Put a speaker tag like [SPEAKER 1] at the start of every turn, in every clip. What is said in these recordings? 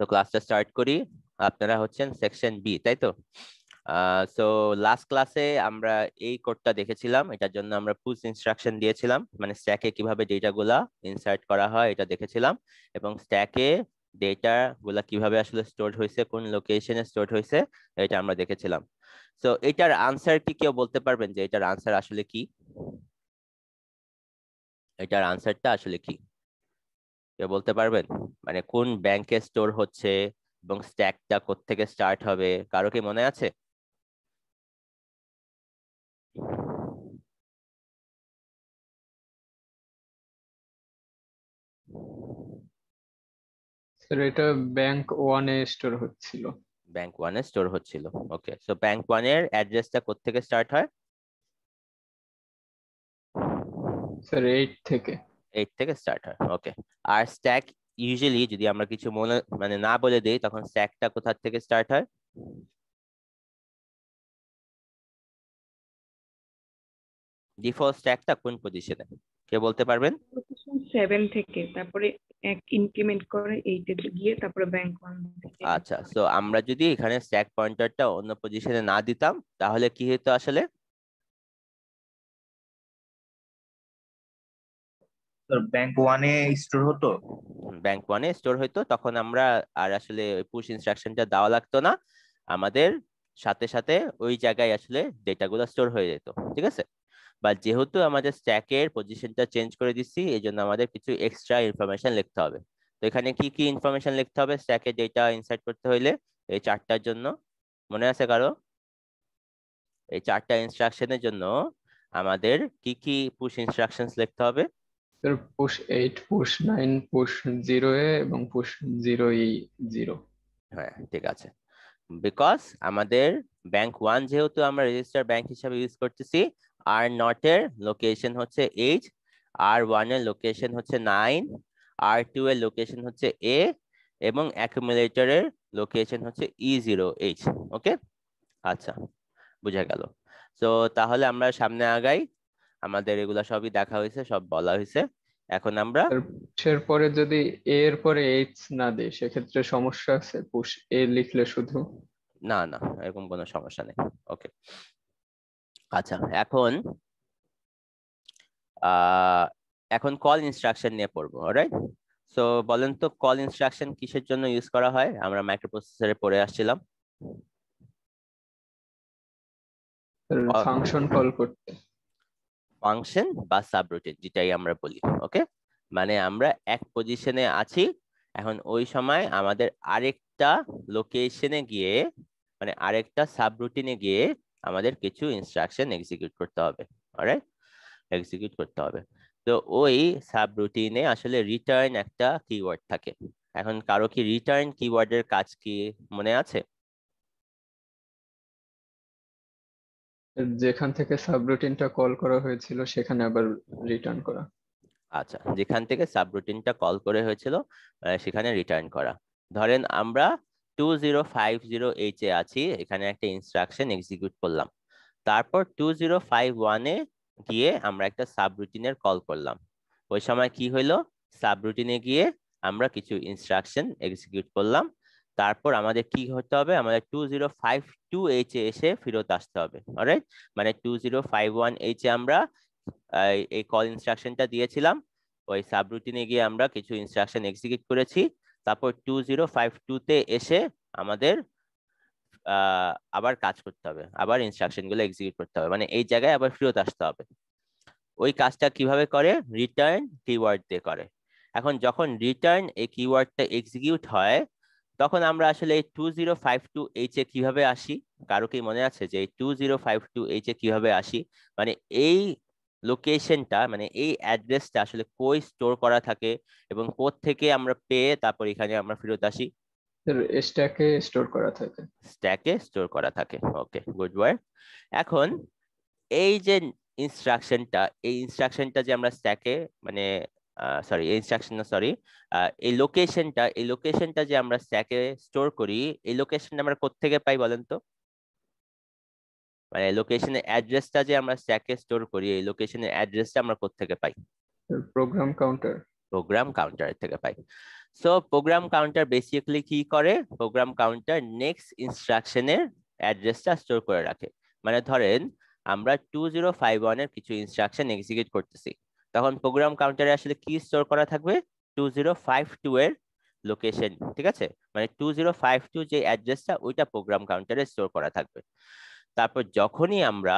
[SPEAKER 1] তো ক্লাসটা স্টার্ট করি। আপনারা হচ্ছেন সেকশন বি তাই তো? সো লাস্ট ক্লাসে আমরা এই কোডটা দেখেছিলাম। এটার জন্য আমরা পুশ ইনস্ট্রাকশন দিয়েছিলাম। মানে স্ট্যাকে কীভাবে ডেটাগুলা ইনসার্ট করা হয়, এটা দেখেছিলাম। এবং স্ট্যাকে ডেটা গুলা কীভাবে আসলে স্টোর হয়েছে, কোন লোকেশনে স্টোর হয়েছে, এটা আমরা দেখেছিলাম। সো এটার আনসার কি কেউ বলতে পারবেন যে এটার আনসার আসলে কি? এটার আনসারটা আসলে কি? কেউ বলতে পারবেন? মানে কোন ব্যাংকে স্টোর হচ্ছে এবং স্ট্যাকটা থেকে স্টার্ট হবে? কারও কি মনে আছে?
[SPEAKER 2] স্যার এটা ব্যাংক ওয়ানে স্টোর হচ্ছিল।
[SPEAKER 1] ব্যাংক ওয়ানে স্টোর হচ্ছিল। ওকে সো ব্যাংক ওয়ানের অ্যাড্রেসটা থেকে স্টার্ট হয়?
[SPEAKER 2] স্যার এইট থেকে।
[SPEAKER 1] এইট থেকে স্টার্ট হয় ওকে আর স্ট্যাক ইউজুয়ালি যদি আমরা কিছু মনে মানে না বলে দেই তখন স্ট্যাকটা কোথা থেকে স্টার্ট হয়? ডিফল্ট স্ট্যাকটা কোন পজিশনে কে বলতে পারবেন?
[SPEAKER 3] পজিশন 7 থেকে তারপরে এক ইনক্রিমেন্ট করে এইটে গিয়ে তারপরে ব্যাংক
[SPEAKER 1] আচ্ছা সো আমরা যদি এখানে স্ট্যাক পয়েন্টারটা অন্য পজিশনে না দিতাম তাহলে কি হতো আসলে?
[SPEAKER 4] ব্যাংক ওয়ানে স্টোর হতো?
[SPEAKER 1] ব্যাংক ওয়ানে স্টোর হইতো। তখন আমরা আর আসলে পুশ ইনস্ট্রাকশনটা দেওয়া লাগতো না। আমাদের সাথে সাথে ওই জায়গায় আসলে ডেটাগুলো স্টোর হয়ে যেত, ঠিক আছে? বা যেহেতু আমাদের স্ট্যাকের পজিশনটা চেঞ্জ করে দিচ্ছি এই জন্য আমাদের কিছু এক্সট্রা ইনফরমেশন লিখতে হবে। তো এখানে কি কি ইনফরমেশন লিখতে হবে? স্ট্যাকে ডেটা ইনসার্ট করতে হইলে এই চারটার জন্য, মনে আছে কারও? এই চারটা ইনস্ট্রাকশনের জন্য আমাদের কি কি পুশ ইনস্ট্রাকশনস লিখতে হবে?
[SPEAKER 2] Push eight push nine push zero A এবং পুশ জিরো ই জিরো
[SPEAKER 1] হ্যাঁ ঠিক আছে। বিকজ আমাদের ব্যাংক ওয়ান যেহেতু আমরা রেজিস্টার ব্যাংক হিসাবে ইউজ করতেছি, আর নট এর লোকেশন হচ্ছে এইচ আর ওয়ানের লোকেশন হচ্ছে নাইন আর টু এর লোকেশন হচ্ছে এ এবং অ্যাকুমুলেটরের লোকেশন হচ্ছে ই জিরো এইচ ওকে আচ্ছা বুঝা গেল। তো তাহলে আমরা সামনে আগাই। আমাদের এগুলা সবই দেখা হয়েছে সব বলা হয়েছে। এখন আমরা
[SPEAKER 2] পুশের পরে যদি এ এর পরে এইচ না দেয় সেক্ষেত্রে সমস্যা আছে? পুশ এ লিখলে শুধু?
[SPEAKER 1] না না এরকম কোনো সমস্যা নেই। ওকে আচ্ছা এখন এখন কল ইনস্ট্রাকশন নিয়ে পড়ব রাইট সো বলেন তো কল ইনস্ট্রাকশন কিসের জন্য ইউজ করা হয়? আমরা মাইক্রোপ্রসেসরে পড়ে আসছিলাম।
[SPEAKER 2] ফাংশন কল করতে।
[SPEAKER 1] ফাংশন বা সাবরুটিন যেটাই আমরা বলি ওকে মানে আমরা এক পজিশনে আছি, এখন ওই সময় আমাদের আরেকটা লোকেশনে গিয়ে মানে আরেকটা সাবরুটিনে গিয়ে আমাদের কিছু ইনস্ট্রাকশন এক্সিকিউট করতে হবে এক্সিকিউট করতে হবে। তো ওই সাবরুটিনে আসলে রিটার্ন একটা কিওয়ার্ড থাকে। এখন কারও কি রিটার্ন কিওয়ার্ডের কাজ কি মনে আছে?
[SPEAKER 2] যেখান থেকে সাবরুটিনটা কল করা হয়েছিল, সেখানে আবার রিটার্ন করা।
[SPEAKER 1] আচ্ছা যেখান থেকে সাবরুটিনটা কল করে হয়েছিল সেখানে রিটার্ন করা। ধরেন আমরা two zero five zero H এ আছি, এখানে একটা ইনস্ট্রাকশন এক্সিকিউট করলাম। তারপর টু জিরো ফাইভ ওয়ানে গিয়ে আমরা একটা সাবরুটিনের কল করলাম। ওই সময় কি হইল? সাবরুটিনে গিয়ে আমরা কিছু ইনস্ট্রাকশন এক্সিকিউট করলাম। তারপর আমাদের কি হতে হবে? আমাদের two zero five two H এ এসে ফেরত আসতে হবে। অলরাইট মানে two zero five one H এ আমরা এই কল ইনস্ট্রাকশনটা দিয়েছিলাম। ওই সাবরুটিনে গিয়ে আমরা কিছু ইনস্ট্রাকশন এক্সিকিউট করেছি। তারপর টু জিরো ফাইভ টুতে এসে আমাদের আবার কাজ করতে হবে। আবার ইনস্ট্রাকশনগুলো এক্সিকিউট করতে হবে। মানে এই জায়গায় আবার ফেরত আসতে হবে। ওই কাজটা কীভাবে করে? রিটার্ন কিওয়ার্ড দিয়ে করে। এখন যখন রিটার্ন এই কিওয়ার্ডটা এক্সিকিউট হয় তখন আমরা আসলে এই two zero five two H এ কীভাবে আসি? কারও কি মনে আছে যে এই two zero five two H এ কীভাবে আসি? মানে এই লোকেশনটা মানে এই অ্যাড্রেসটা আসলে কই স্টোর করা থাকে এবং কোথ থেকে আমরা পেয়ে তারপর এখানে আমরা ফেরত আসি?
[SPEAKER 2] স্ট্যাকে স্টোর করা থাকে।
[SPEAKER 1] স্ট্যাকে স্টোর করা থাকে। ওকে গুড ওয়ার্ক এখন এই যে ইনস্ট্রাকশনটা এই ইনস্ট্রাকশনটা যে আমরা স্ট্যাকে মানে সরি এই ইনস্ট্রাকশন না সরি এই লোকেশনটা এই লোকেশনটা যে আমরা স্ট্যাকে স্টোর করি এই লোকেশনটা আমরা কোত্থেকে পাই বলেন তো? মানে লোকেশনের অ্যাড্রেসটা যে আমরা স্ট্যাকে স্টোর করি এই লোকেশনের অ্যাড্রেসটা আমরা কোত্থেকে পাই?
[SPEAKER 2] প্রোগ্রাম কাউন্টার
[SPEAKER 1] প্রোগ্রাম কাউন্টার থেকে পাই। সো প্রোগ্রাম কাউন্টার বেসিক্যালি কি করে? প্রোগ্রাম কাউন্টার নেক্সট ইনস্ট্রাকশনের অ্যাড্রেসটা স্টোর করে রাখে। মানে ধরেন আমরা টু জিরো ফাইভ ওয়ানের কিছু ইনস্ট্রাকশন এক্সিকিউট করতেছি। তখন প্রোগ্রাম কাউন্টারে আসলে কি স্টোর করা থাকবে? টু জিরো ফাইভ টু এর লোকেশন ঠিক আছে? মানে টু জিরো ফাইভ টু যে অ্যাড্রেসটা ওইটা প্রোগ্রাম কাউন্টারে স্টোর করা থাকবে। তারপর যখনই আমরা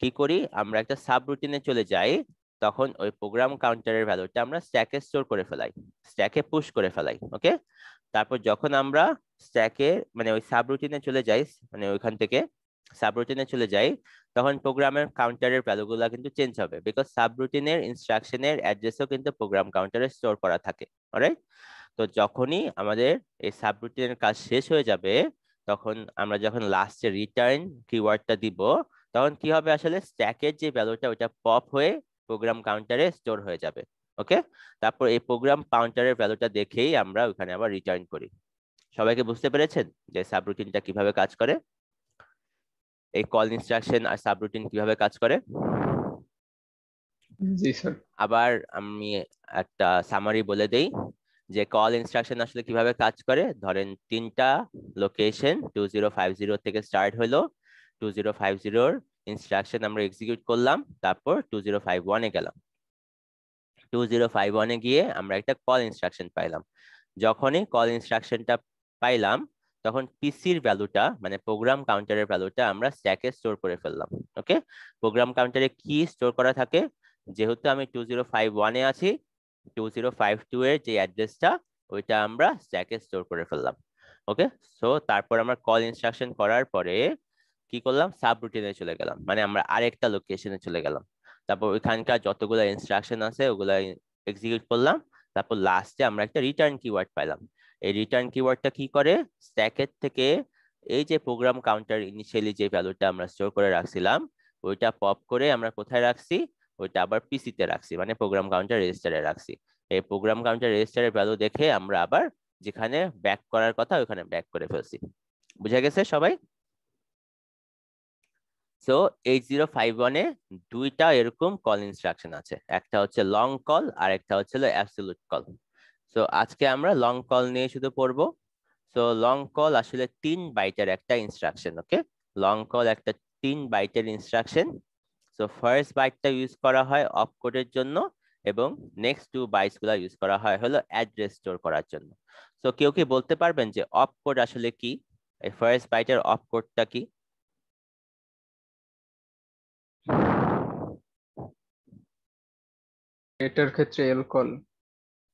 [SPEAKER 1] কি করি, আমরা একটা সাব রুটিনে চলে যাই, তখন ওই প্রোগ্রাম কাউন্টারের ভ্যালুটা আমরা স্ট্যাকে স্টোর করে ফেলাই স্ট্যাকে পুশ করে ফেলাই ওকে তারপর যখন আমরা স্ট্যাকে মানে ওই সাব রুটিনে চলে যাই মানে ওইখান থেকে সাব রুটিনে চলে যাই, তখন প্রোগ্রামের কাউন্টারের ভ্যালুগুলো কিন্তু চেঞ্জ হবে বিকজ সাব রুটিনের ইনস্ট্রাকশনের অ্যাড্রেসও কিন্তু প্রোগ্রাম কাউন্টারে স্টোর করা থাকে অলরাইট তো যখনই আমাদের এই সাবরুটিনের কাজ শেষ হয়ে যাবে, তখন আমরা যখন লাস্টে রিটার্ন কিওয়ার্ডটা দিব, তখন কি হবে আসলে? স্ট্যাকের যে ভ্যালুটা ওটা পপ হয়ে প্রোগ্রাম কাউন্টারে স্টোর হয়ে যাবে ওকে তারপর এই প্রোগ্রাম কাউন্টারের ভ্যালুটা দেখেই আমরা ওখানে আবার রিটার্ন করি। সবাইকে বুঝতে পেরেছেন যে সাবরুটিনটা কীভাবে কাজ করে? এই কল ইনস্ট্রাকশন আর সাবরুটিন কীভাবে কাজ করে?
[SPEAKER 2] জি স্যার
[SPEAKER 1] আবার আমি একটা সামারি বলে দেই যে কল ইনস্ট্রাকশন আসলে কীভাবে কাজ করে? ধরেন তিনটা location two zero five zero থেকে স্টার্ট হলো টু জিরো ফাইভ জিরোর ইনস্ট্রাকশন আমরা এক্সিকিউট করলাম তারপর টু জিরো ফাইভ ওয়ানে গেলাম। টু জিরো ফাইভ ওয়ানে গিয়ে আমরা একটা কল ইনস্ট্রাকশন পাইলাম। যখনই কল ইনস্ট্রাকশনটা পাইলাম তখন পিসির ভ্যালুটা মানে প্রোগ্রাম কাউন্টারের ভ্যালুটা আমরা স্ট্যাকে স্টোর করে ফেললাম ওকে প্রোগ্রাম কাউন্টারে কি স্টোর করা থাকে? যেহেতু আমি টু জিরো ফাইভ ওয়ানে আছি টু জিরো ফাইভ টু এর যে অ্যাড্রেসটা ওইটা আমরা স্ট্যাকে স্টোর করে ফেললাম ওকে সো তারপর আমরা কল ইনস্ট্রাকশন করার পরে কি করলাম? সাব রুটিনে চলে গেলাম মানে আমরা আরেকটা লোকেশনে চলে গেলাম। তারপর ওইখানকার যতগুলো ইনস্ট্রাকশন আছে, ওগুলো এক্সিকিউট করলাম, তারপর লাস্টে আমরা একটা রিটার্ন কিওয়ার্ড পাইলাম। এই রিটার্ন কিওয়ার্ডটা কি করে? স্ট্যাকের থেকে এই যে প্রোগ্রাম কাউন্টার ইনিশিয়ালি যে ভ্যালুটা আমরা স্টোর করে রাখছিলাম, ওইটা পপ করে আমরা কোথায় রাখছি? ওইটা আবার পিসিতে রাখছি মানে প্রোগ্রাম কাউন্টার রেজিস্টারে রাখছি। এই প্রোগ্রাম কাউন্টার রেজিস্টারের ভ্যালু দেখে আমরা আবার যেখানে ব্যাক করার কথা ওখানে ব্যাক করে ফেলছি। বুঝা গেছে সবাই? সো এইট জিরো ফাইভ ওয়ানে দুইটা এরকম কল ইনস্ট্রাকশন আছে। একটা হচ্ছে লং কল আর একটা হচ্ছে অ্যাবসলিউট কল সো আজকে আমরা লং কল নিয়ে শুধু পড়ব। সো লং কল আসলে তিন বাইটের একটা ইনস্ট্রাকশন ওকে লং কল একটা তিন বাইটের ইনস্ট্রাকশন সো ফার্স্ট বাইটটা ইউজ করা হয় অফ কোডের জন্য এবং নেক্সট টু বাইটসগুলা ইউজ করা হয় হলো অ্যাড্রেস স্টোর করার জন্য। সো কেউ কি বলতে পারবেন যে অফ কোড আসলে কি? এই ফার্স্ট বাইটের অফ কোডটা কি?
[SPEAKER 2] এটার ক্ষেত্রে এল কল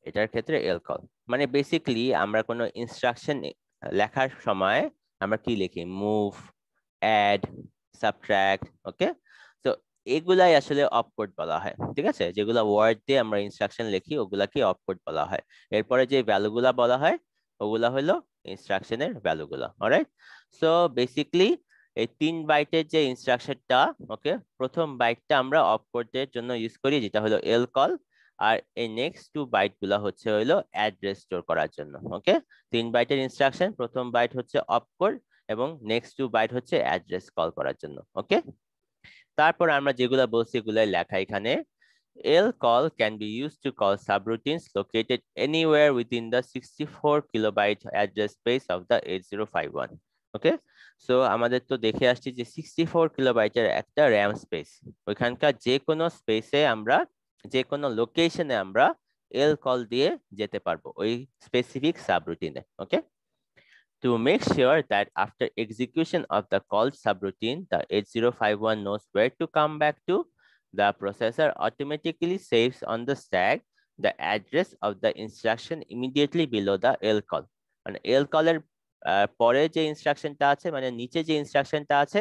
[SPEAKER 1] এটার ক্ষেত্রে এল কল মানে বেসিক্যালি আমরা কোনো ইনস্ট্রাকশন লেখার সময় আমরা কি লিখি? মুভ অ্যাড সাবট্র্যাক্ট ওকে তো এগুলাই আসলে অফকোড বলা হয়, ঠিক আছে? যেগুলো ওয়ার্ড দিয়ে আমরা ইনস্ট্রাকশন লিখি ওগুলাকে অফকোড বলা হয়। এরপরে যে ভ্যালুগুলা বলা হয়, ওগুলা হলো ইনস্ট্রাকশনের ভ্যালুগুলো অলরাইট সো বেসিক্যালি এই তিন বাইটের যে ইনস্ট্রাকশনটা ওকে প্রথম বাইটটা আমরা অফকোডের জন্য ইউজ করি, যেটা হলো এল কল আর এই নেক্সট টু বাইটগুলা হচ্ছে হইল অ্যাড্রেস স্টোর করার জন্য ওকে তিন বাইটের ইনস্ট্রাকশন প্রথম বাইট হচ্ছে অফকোড এবং নেক্সট টু বাইট হচ্ছে অ্যাড্রেস কল করার জন্য ওকে তারপর আমরা যেগুলো বলছি এগুলাই লেখা এখানে। L L call can be used to call subroutines located anywhere within the 64 kilobyte address space of the 8051 okay so আমাদের তো দেখে আসছি যে 64 কিলোবাইটের একটা র্যাম স্পেস ওইখানকার যে কোনো স্পেসে আমরা যে কোনো লোকেশনে আমরা এল কল দিয়ে যেতে পারব ওই specific সাবরুটিনে okay To make sure that after execution of the called subroutine, the 8051 knows where to come back to, the processor automatically saves on the stack the address of the instruction immediately below the L call. মানে L call এর পরে যে ইনস্ট্রাকশনটা আছে মানে নিচে যে ইনস্ট্রাকশনটা আছে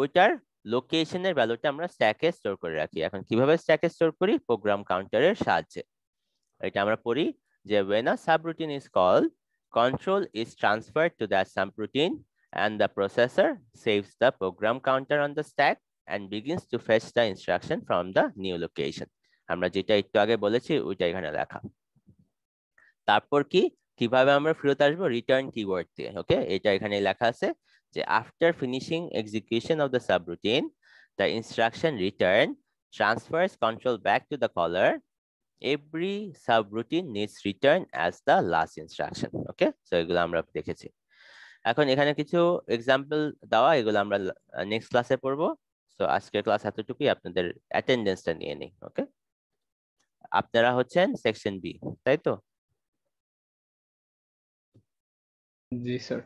[SPEAKER 1] ওইটার লোকেশনের ভ্যালুটা আমরা স্ট্যাকে স্টোর করে রাখি এখন কীভাবে স্ট্যাকে স্টোর করি প্রোগ্রাম কাউন্টারের সাহায্যে এটা আমরা পড়ি যে when a subroutine is called control is transferred to that subroutine and the processor saves the program counter on the stack and begins to fetch the instruction from the new location আমরা যেটা একটু আগে বলেছি ওইটা এখানে লেখা তারপর কি কীভাবে আমরা ফেরত আসব রিটার্ন কিওয়ার্ড দিয়ে ওকে এটা এখানে লেখা আছে যে after finishing execution of the subroutine the instruction return, transfers control back to the caller. Every subroutine needs return as the last instruction okay so এগুলো আমরা দেখেছি। এখন এখানে কিছু এক্সাম্পল দেওয়া, এগুলো আমরা নেক্সট ক্লাসে পড়ব। সো আজকের ক্লাস এতটুকুই, আপনাদের অ্যাটেন্ডেন্সটা নিয়ে নিই ওকে আপনারা হচ্ছেন সেকশন বি তাই তো?
[SPEAKER 2] জি স্যার